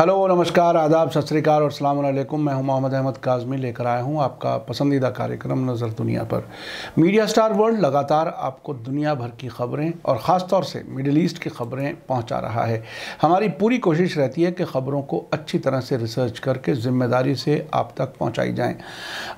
Hello, नमस्कार, आदाब, सत श्रीकाल और सलाम अलैकुम। मैं हूँ मोहम्मद अहमद काजमी लेकर आया हूँ आपका पसंदीदा कार्यक्रम नज़र दुनिया पर। मीडिया स्टार वर्ल्ड लगातार आपको दुनिया भर की खबरें और ख़ास तौर से मिडिल ईस्ट की खबरें पहुँचा रहा है। हमारी पूरी कोशिश रहती है कि ख़बरों को अच्छी तरह से रिसर्च करके ज़िम्मेदारी से आप तक पहुँचाई जाएँ।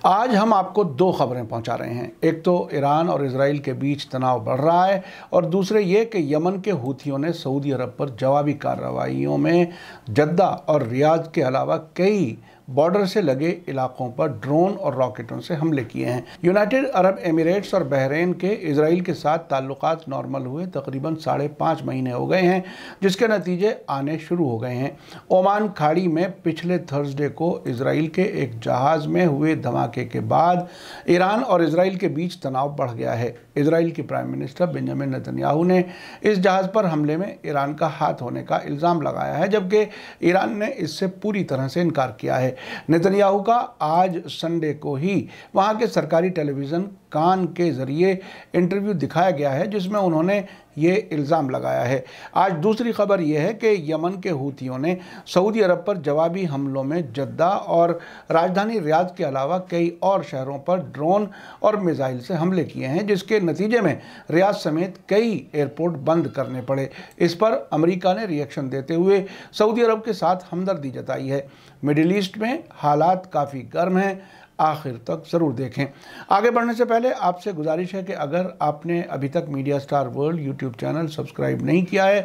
आज हम आपको दो खबरें पहुँचा रहे हैं। एक तो ईरान और इसराइल के बीच तनाव बढ़ रहा है और दूसरे ये कि यमन के हूथियों ने सऊदी अरब पर जवाबी कार्रवाइयों में जद्दा और रियाज के अलावा कई बॉर्डर से लगे इलाकों पर ड्रोन और रॉकेटों से हमले किए हैं। यूनाइटेड अरब एमिरेट्स और बहरीन के इसराइल के साथ ताल्लुकात नॉर्मल हुए, तकरीबन साढ़े पाँच महीने हो गए हैं, जिसके नतीजे आने शुरू हो गए हैं। ओमान खाड़ी में पिछले थर्सडे को इसराइल के एक जहाज़ में हुए धमाके के बाद ईरान और इसराइल के बीच तनाव बढ़ गया है। इसराइल के प्राइम मिनिस्टर बेंजामिन नतन्याहू ने इस जहाज़ पर हमले में ईरान का हाथ होने का इल्ज़ाम लगाया है, जबकि ईरान ने इससे पूरी तरह से इनकार किया है। नतन्याहू का आज संडे को ही वहाँ के सरकारी टेलीविज़न कान के ज़रिए इंटरव्यू दिखाया गया है, जिसमें उन्होंने ये इल्ज़ाम लगाया है। आज दूसरी खबर यह है कि यमन के हूतियों ने सऊदी अरब पर जवाबी हमलों में जद्दा और राजधानी रियाद के अलावा कई और शहरों पर ड्रोन और मिज़ाइल से हमले किए हैं, जिसके नतीजे में रियाद समेत कई एयरपोर्ट बंद करने पड़े। इस पर अमेरिका ने रिएक्शन देते हुए सऊदी अरब के साथ हमदर्दी जताई है। मिडिल ईस्ट में हालात काफ़ी गर्म हैं आखिर तक ज़रूर देखें। आगे बढ़ने से पहले आपसे गुजारिश है कि अगर आपने अभी तक Media Star World YouTube channel subscribe नहीं किया है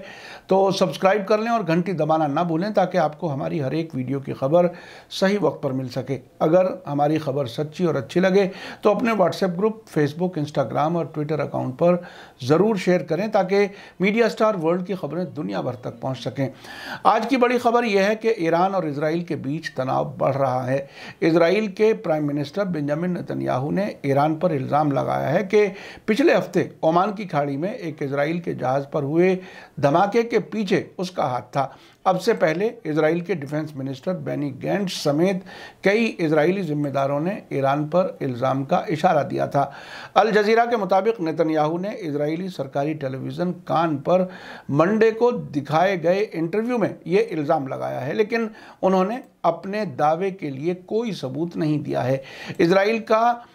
तो सब्सक्राइब कर लें और घंटी दबाना ना भूलें ताकि आपको हमारी हर एक वीडियो की खबर सही वक्त पर मिल सके। अगर हमारी खबर सच्ची और अच्छी लगे तो अपने व्हाट्सएप ग्रुप, फेसबुक, इंस्टाग्राम और ट्विटर अकाउंट पर ज़रूर शेयर करें ताकि मीडिया स्टार वर्ल्ड की खबरें दुनिया भर तक पहुँच सकें। आज की बड़ी खबर यह है कि ईरान और इसराइल के बीच तनाव बढ़ रहा है। इसराइल के प्राइम मिनिस्टर बेंजामिन नतन्याहू ने ईरान पर इल्ज़ाम लगाया है कि पिछले हफ़्ते ओमान की खाड़ी में एक इसराइल के जहाज़ पर हुए धमाके के पीछे उसका हाथ था। अब से पहले इसराइल के डिफेंस मिनिस्टर बैनी गेंट समेत कई इसराइली जिम्मेदारों ने ईरान पर इल्ज़ाम का इशारा दिया था। अल जजीरा के मुताबिक नेतन्याहू ने इसराइली सरकारी टेलीविज़न कान पर मंडे को दिखाए गए इंटरव्यू में ये इल्ज़ाम लगाया है, लेकिन उन्होंने अपने दावे के लिए कोई सबूत नहीं दिया है। इसराइल का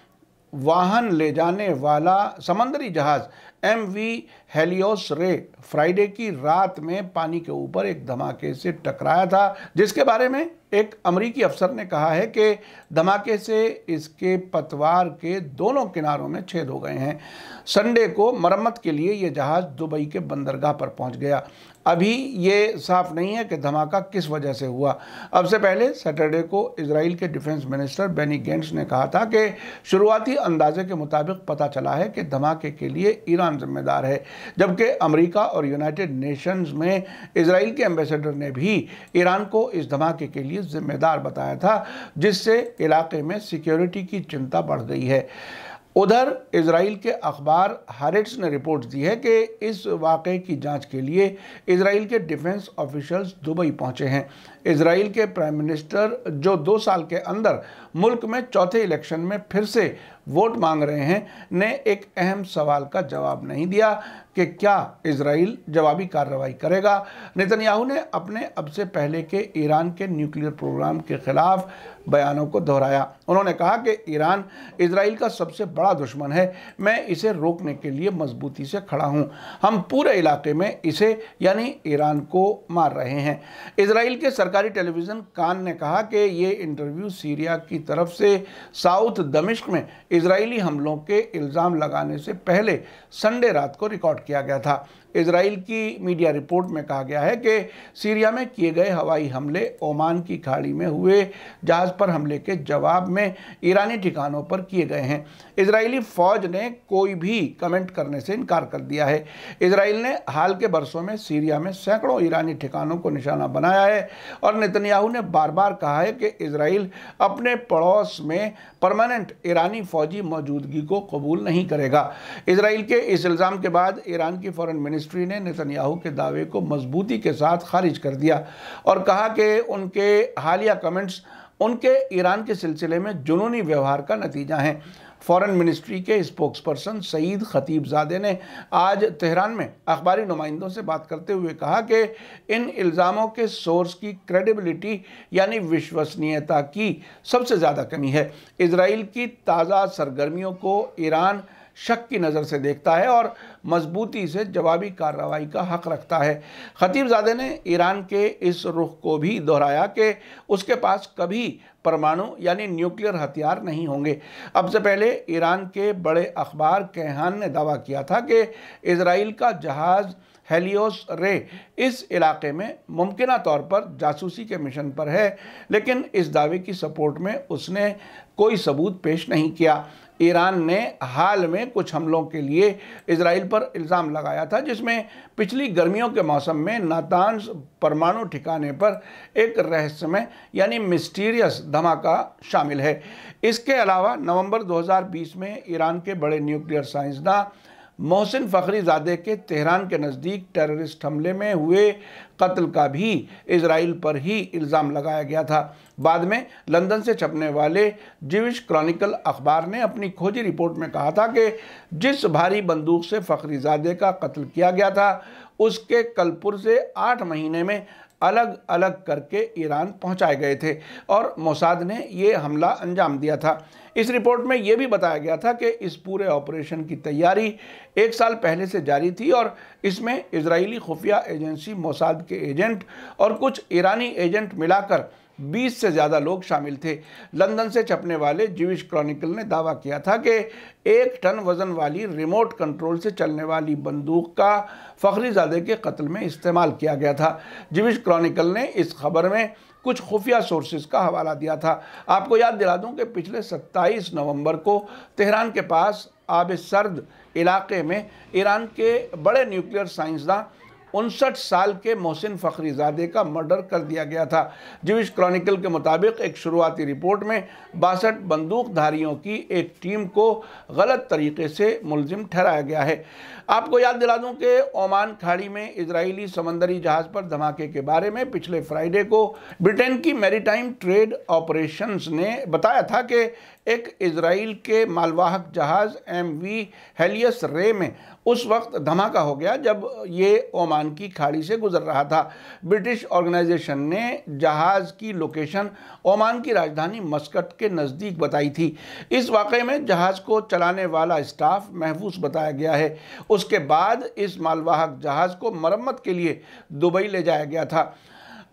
वाहन ले जाने वाला समंदरी जहाज़ M V Helios Ray Friday की रात में पानी के ऊपर एक धमाके से टकराया था, जिसके बारे में एक अमरीकी अफसर ने कहा है कि धमाके से इसके पतवार के दोनों किनारों में छेद हो गए हैं। संडे को मरम्मत के लिए ये जहाज़ दुबई के बंदरगाह पर पहुँच गया। अभी ये साफ़ नहीं है कि धमाका किस वजह से हुआ। अब से पहले सैटरडे को इसराइल के डिफेंस मिनिस्टर बेनी गेंट्स ने कहा था कि शुरुआती अंदाजे के मुताबिक पता चला है कि धमाके के लिए ईरान जिम्मेदार है, जबकि अमेरिका और यूनाइटेड नेशंस में इसराइल के एम्बेसडर ने भी ईरान को इस धमाके के लिए जिम्मेदार बताया था, जिससे इलाके में सिक्योरिटी की चिंता बढ़ गई है। उधर इसराइल के अखबार हारेट्स ने रिपोर्ट दी है कि इस वाक़े की जाँच के लिए इसराइल के डिफेंस ऑफिशल्स दुबई पहुँचे हैं। इसराइल के प्राइम मिनिस्टर जो दो साल के अंदर मुल्क में चौथे इलेक्शन में फिर से वोट मांग रहे हैं, ने एक अहम सवाल का जवाब नहीं दिया कि क्या इसराइल जवाबी कार्रवाई करेगा। नेतन्याहू ने अपने अब से पहले के ईरान के न्यूक्लियर प्रोग्राम के खिलाफ बयानों को दोहराया। उन्होंने कहा कि ईरान इसराइल का सबसे बड़ा दुश्मन है, मैं इसे रोकने के लिए मजबूती से खड़ा हूँ। हम पूरे इलाके में इसे, यानी ईरान को मार रहे हैं। इसराइल के सरकारी टेलीविज़न कान ने कहा कि ये इंटरव्यू सीरिया की तरफ़ से साउथ दमिश्क में इसराइली हमलों के इल्ज़ाम लगाने से पहले संडे रात को रिकॉर्ड किया गया था। इसराइल की मीडिया रिपोर्ट में कहा गया है कि सीरिया में किए गए हवाई हमले ओमान की खाड़ी में हुए जहाज़ पर हमले के जवाब में ईरानी ठिकानों पर किए गए हैं। इसराइली फ़ौज ने कोई भी कमेंट करने से इनकार कर दिया है। इसराइल ने हाल के बरसों में सीरिया में सैकड़ों ईरानी ठिकानों को निशाना बनाया है और नेतन्याहू ने बार बार कहा है कि इसराइल अपने पड़ोस में परमानेंट ईरानी फौजी मौजूदगी को कबूल नहीं करेगा। इसराइल के इस इल्ज़ाम के बाद ईरान की फॉरेन मिनिस्टर मिनिस्ट्री ने नेतन्याहू के दावे को मजबूती के साथ खारिज कर दिया और कहा कि उनके हालिया कमेंट्स उनके ईरान के सिलसिले में जुनूनी व्यवहार का नतीजा हैं। फॉरेन मिनिस्ट्री के स्पोक्स पर्सन सईद खतीबजादे ने आज तेहरान में अखबारी नुमाइंदों से बात करते हुए कहा कि इन इल्ज़ामों के सोर्स की क्रेडिबिलिटी यानी विश्वसनीयता की सबसे ज़्यादा कमी है। इसराइल की ताज़ा सरगर्मियों को ईरान शक की नज़र से देखता है और मजबूती से जवाबी कार्रवाई का हक रखता है। खतीबजादे ने ईरान के इस रुख को भी दोहराया कि उसके पास कभी परमाणु यानी न्यूक्लियर हथियार नहीं होंगे। अब से पहले ईरान के बड़े अखबार केहान ने दावा किया था कि इसराइल का जहाज़ हेलियोस रे इस इलाके में मुमकिन तौर पर जासूसी के मिशन पर है, लेकिन इस दावे की सपोर्ट में उसने कोई सबूत पेश नहीं किया। ईरान ने हाल में कुछ हमलों के लिए इसराइल पर इल्ज़ाम लगाया था, जिसमें पिछली गर्मियों के मौसम में नातानस परमाणु ठिकाने पर एक रहस्यमय यानी मिस्टीरियस धमाका शामिल है। इसके अलावा नवंबर 2020 में ईरान के बड़े न्यूक्लियर साइंसदान मोहसिन फ़खरीज़ादे के तेहरान के नज़दीक टेररिस्ट हमले में हुए कत्ल का भी इसराइल पर ही इल्ज़ाम लगाया गया था। बाद में लंदन से छपने वाले जिविश क्रॉनिकल अखबार ने अपनी खोजी रिपोर्ट में कहा था कि जिस भारी बंदूक से फ़खरीज़ादे का कत्ल किया गया था, उसके कलपुर से आठ महीने में अलग अलग करके ईरान पहुँचाए गए थे और मोसाद ने ये हमला अंजाम दिया था। इस रिपोर्ट में ये भी बताया गया था कि इस पूरे ऑपरेशन की तैयारी एक साल पहले से जारी थी और इसमें इजरायली खुफिया एजेंसी मोसाद के एजेंट और कुछ ईरानी एजेंट मिलाकर 20 से ज़्यादा लोग शामिल थे। लंदन से छपने वाले जीविश क्रॉनिकल ने दावा किया था कि एक टन वज़न वाली रिमोट कंट्रोल से चलने वाली बंदूक का फ़खरीजादे के कत्ल में इस्तेमाल किया गया था। जीविश क्रॉनिकल ने इस खबर में कुछ खुफिया सोर्सेज का हवाला दिया था। आपको याद दिला दूँ कि पिछले 27 नवंबर को तेहरान के पास आब सर्द इलाके में ईरान के बड़े न्यूक्लियर साइंसदान उनसठ साल के मोहसिन फ़खरीज़ादे का मर्डर कर दिया गया था। जिविश क्रॉनिकल के मुताबिक एक शुरुआती रिपोर्ट में बासठ बंदूकधारियों की एक टीम को गलत तरीके से मुलजिम ठहराया गया है। आपको याद दिला दूँ कि ओमान खाड़ी में इजरायली समंदरी जहाज़ पर धमाके के बारे में पिछले फ्राइडे को ब्रिटेन की मैरीटाइम ट्रेड ऑपरेशंस ने बताया था कि एक इसराइल के मालवाहक जहाज़ एम वी हेलियस रे में उस वक्त धमाका हो गया जब ये ओमान की खाड़ी से गुजर रहा था। ब्रिटिश ऑर्गेनाइजेशन ने जहाज़ की लोकेशन ओमान की राजधानी मस्कट के नज़दीक बताई थी। इस वाक़े में जहाज़ को चलाने वाला स्टाफ महफूज बताया गया है। उसके बाद इस मालवाहक जहाज़ को मरम्मत के लिए दुबई ले जाया गया था।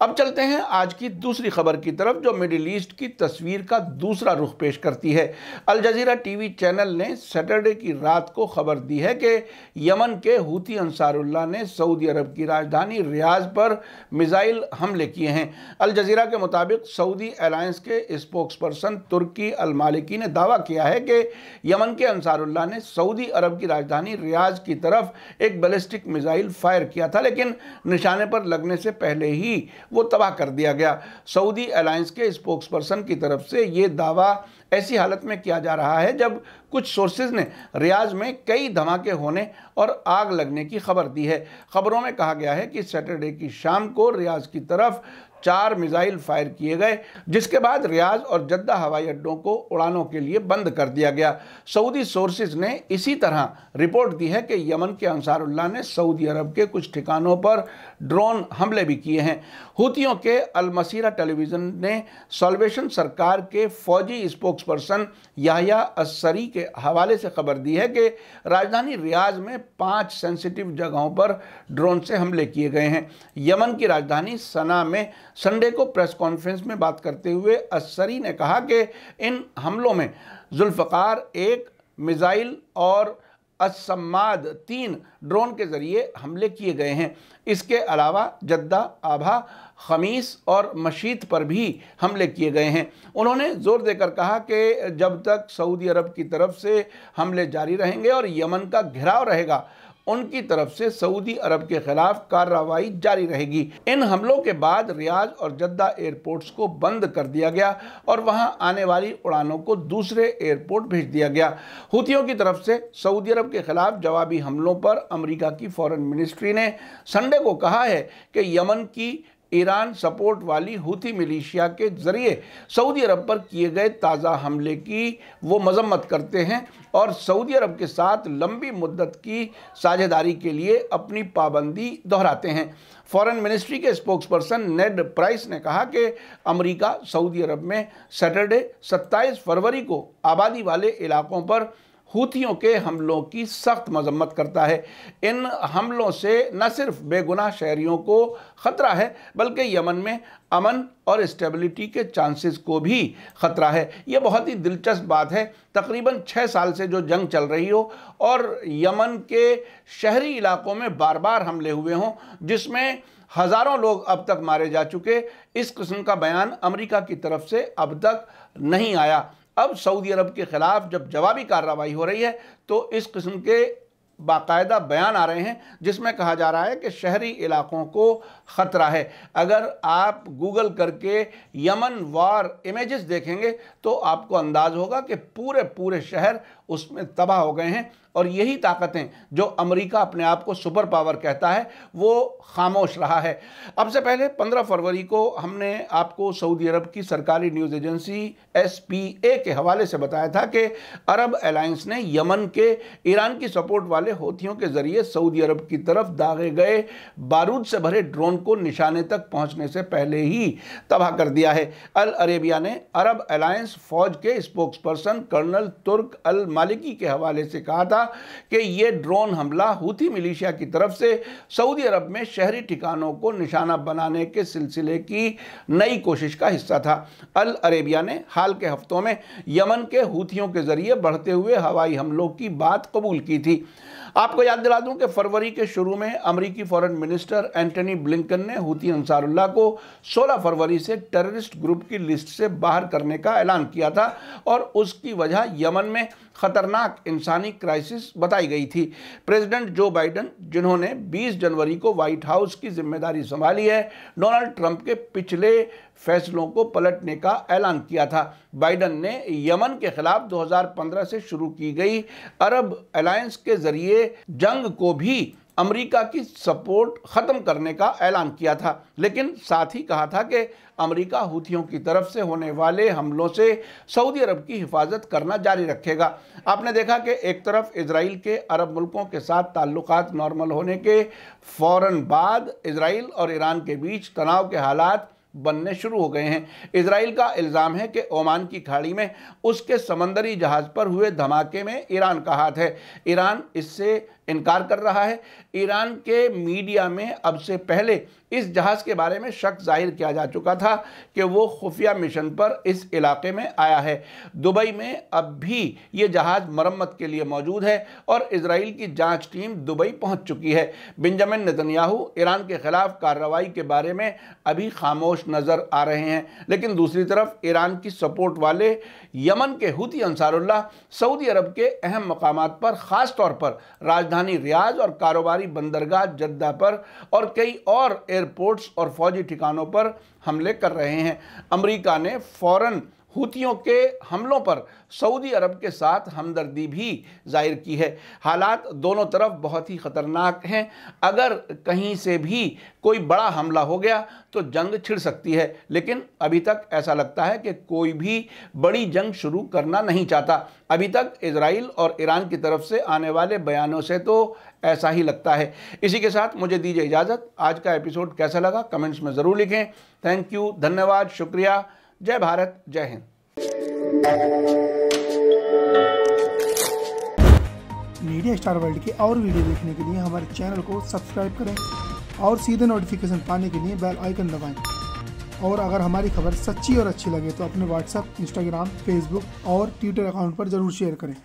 अब चलते हैं आज की दूसरी खबर की तरफ़, जो मिडिल ईस्ट की तस्वीर का दूसरा रुख पेश करती है। अल जजीरा टीवी चैनल ने सैटरडे की रात को खबर दी है कि यमन के हूती अंसारुल्लाह ने सऊदी अरब की राजधानी रियाज पर मिज़ाइल हमले किए हैं। अल जजीरा के मुताबिक सऊदी अलायंस के स्पोक्स पर्सन तुर्की अलमालिकी ने दावा किया है कि यमन के अंसारुल्लाह ने सऊदी अरब की राजधानी रियाज की तरफ़ एक बैलिस्टिक मिज़ाइल फायर किया था, लेकिन निशाने पर लगने से पहले ही वो तबाह कर दिया गया। सऊदी अलायंस के स्पोक्स पर्सन की तरफ़ से ये दावा ऐसी हालत में किया जा रहा है, जब कुछ सोर्सेज ने रियाज में कई धमाके होने और आग लगने की खबर दी है। खबरों में कहा गया है कि सैटरडे की शाम को रियाज की तरफ़ चार मिसाइल फायर किए गए, जिसके बाद रियाज और जद्दा हवाई अड्डों को उड़ानों के लिए बंद कर दिया गया। सऊदी सोर्सेज ने इसी तरह रिपोर्ट दी है कि यमन के अंसारुल्लाह ने सऊदी अरब के कुछ ठिकानों पर ड्रोन हमले भी किए हैं। हूतियों के अलमसीरा टेलीविज़न ने सॉल्वेशन सरकार के फौजी स्पोक्स पर्सन याहिया असरी के हवाले से खबर दी है कि राजधानी रियाज में पाँच सेंसिटिव जगहों पर ड्रोन से हमले किए गए हैं। यमन की राजधानी सना में संडे को प्रेस कॉन्फ्रेंस में बात करते हुए असरी ने कहा कि इन हमलों में जुल्फ़कार, एक मिज़ाइल और असम्माद तीन ड्रोन के ज़रिए हमले किए गए हैं। इसके अलावा जद्दा, आभा, खमीस और मशीद पर भी हमले किए गए हैं। उन्होंने ज़ोर देकर कहा कि जब तक सऊदी अरब की तरफ़ से हमले जारी रहेंगे और यमन का घिराव रहेगा उनकी तरफ़ से सऊदी अरब के खिलाफ कार्रवाई जारी रहेगी। इन हमलों के बाद रियाज और जद्दा एयरपोर्ट्स को बंद कर दिया गया और वहाँ आने वाली उड़ानों को दूसरे एयरपोर्ट भेज दिया गया। हुतियों की तरफ़ से सऊदी अरब के खिलाफ जवाबी हमलों पर अमरीका की फॉरेन मिनिस्ट्री ने संडे को कहा है कि यमन की ईरान सपोर्ट वाली हूथी मिलिशिया के ज़रिए सऊदी अरब पर किए गए ताज़ा हमले की वो मजम्मत करते हैं और सऊदी अरब के साथ लंबी मुद्दत की साझेदारी के लिए अपनी पाबंदी दोहराते हैं। फॉरेन मिनिस्ट्री के स्पोक्सपर्सन नेड प्राइस ने कहा कि अमेरिका सऊदी अरब में सैटरडे 27 फरवरी को आबादी वाले इलाकों पर हूथियों के हमलों की सख्त मजम्मत करता है। इन हमलों से न सिर्फ़ बेगुनाह शहरीों को ख़तरा है, बल्कि यमन में अमन और स्टेबिलिटी के चांसेस को भी ख़तरा है। ये बहुत ही दिलचस्प बात है। तकरीबन छः साल से जो जंग चल रही हो और यमन के शहरी इलाकों में बार बार हमले हुए हों, जिसमें हज़ारों लोग अब तक मारे जा चुके, इस किस्म का बयान अमेरिका की तरफ़ से अब तक नहीं आया। अब सऊदी अरब के ख़िलाफ़ जब जवाबी कार्रवाई हो रही है तो इस किस्म के बाकायदा बयान आ रहे हैं, जिसमें कहा जा रहा है कि शहरी इलाकों को ख़तरा है। अगर आप गूगल करके यमन वार इमेजेस देखेंगे तो आपको अंदाज़ होगा कि पूरे पूरे शहर उसमें तबाह हो गए हैं और यही ताकतें जो अमेरिका अपने आप को सुपर पावर कहता है, वो खामोश रहा है। अब से पहले 15 फरवरी को हमने आपको सऊदी अरब की सरकारी न्यूज़ एजेंसी एसपीए के हवाले से बताया था कि अरब अलायंस ने यमन के ईरान की सपोर्ट वाले होथियों के ज़रिए सऊदी अरब की तरफ़ दागे गए बारूद से भरे ड्रोन को निशाने तक पहुँचने से पहले ही तबाह कर दिया है। अल अरेबिया ने अरब अलायंस फौज के स्पोक्स कर्नल तुर्क अल मालिकी के हवाले से कहा था कि ये ड्रोन हमला हूथी मिलिशिया की तरफ़ से सऊदी अरब में शहरी ठिकानों को निशाना बनाने के सिलसिले की नई कोशिश का हिस्सा था। अल अरेबिया ने हाल के हफ्तों में यमन के हूथियों के ज़रिए बढ़ते हुए हवाई हमलों की बात कबूल की थी। आपको याद दिला दूँ कि फरवरी के शुरू में अमेरिकी फॉरेन मिनिस्टर एंटनी ब्लिंकन ने हूती अंसारुल्लाह को 16 फरवरी से टेररिस्ट ग्रुप की लिस्ट से बाहर करने का ऐलान किया था और उसकी वजह यमन में खतरनाक इंसानी क्राइसिस बताई गई थी। प्रेसिडेंट जो बाइडन जिन्होंने 20 जनवरी को व्हाइट हाउस की ज़िम्मेदारी संभाली है डोनाल्ड ट्रंप के पिछले फैसलों को पलटने का ऐलान किया था। बाइडन ने यमन के खिलाफ 2015 से शुरू की गई अरब अलायंस के ज़रिए जंग को भी अमेरिका की सपोर्ट ख़त्म करने का ऐलान किया था। लेकिन साथ ही कहा था कि अमेरिका हूथियों की तरफ़ से होने वाले हमलों से सऊदी अरब की हिफाजत करना जारी रखेगा। आपने देखा कि एक तरफ़ इसराइल के अरब मुल्कों के साथ ताल्लुकात नॉर्मल होने के फ़ौर बाद इसराइल और ईरान के बीच तनाव के हालात बनने शुरू हो गए हैं। इसराइल का इल्ज़ाम है कि ओमान की खाड़ी में उसके समंदरी जहाज़ पर हुए धमाके में ईरान का हाथ है। ईरान इससे इनकार कर रहा है। ईरान के मीडिया में अब से पहले इस जहाज़ के बारे में शक ज़ाहिर किया जा चुका था कि वो खुफिया मिशन पर इस इलाके में आया है। दुबई में अब भी ये जहाज़ मरम्मत के लिए मौजूद है और इसराइल की जाँच टीम दुबई पहुँच चुकी है। बिंजामिन नेतन्याहू ईरान के खिलाफ कार्रवाई के बारे में अभी खामोश नज़र आ रहे हैं। लेकिन दूसरी तरफ़ ईरान की सपोर्ट वाले यमन के हुती अंसारुल्लाह सऊदी अरब के अहम मकाम पर ख़ास तौर पर राजधानी राजधानी रियाज और कारोबारी बंदरगाह जद्दा पर और कई और एयरपोर्ट्स और फौजी ठिकानों पर हमले कर रहे हैं। अमरीका ने फ़ौरन हूतियों के हमलों पर सऊदी अरब के साथ हमदर्दी भी ज़ाहिर की है। हालात दोनों तरफ़ बहुत ही ख़तरनाक हैं। अगर कहीं से भी कोई बड़ा हमला हो गया तो जंग छिड़ सकती है। लेकिन अभी तक ऐसा लगता है कि कोई भी बड़ी जंग शुरू करना नहीं चाहता। अभी तक इसराइल और ईरान की तरफ़ से आने वाले बयानों से तो ऐसा ही लगता है। इसी के साथ मुझे दीजिए इजाज़त। आज का एपिसोड कैसा लगा, कमेंट्स में ज़रूर लिखें। थैंक यू, धन्यवाद, शुक्रिया। जय भारत, जय हिंद। मीडिया स्टार वर्ल्ड के और वीडियो देखने के लिए हमारे चैनल को सब्सक्राइब करें और सीधे नोटिफिकेशन पाने के लिए बेल आइकन दबाएँ। और अगर हमारी खबर सच्ची और अच्छी लगे तो अपने व्हाट्सएप इंस्टाग्राम फेसबुक और ट्विटर अकाउंट पर ज़रूर शेयर करें।